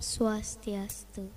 Swastiastu.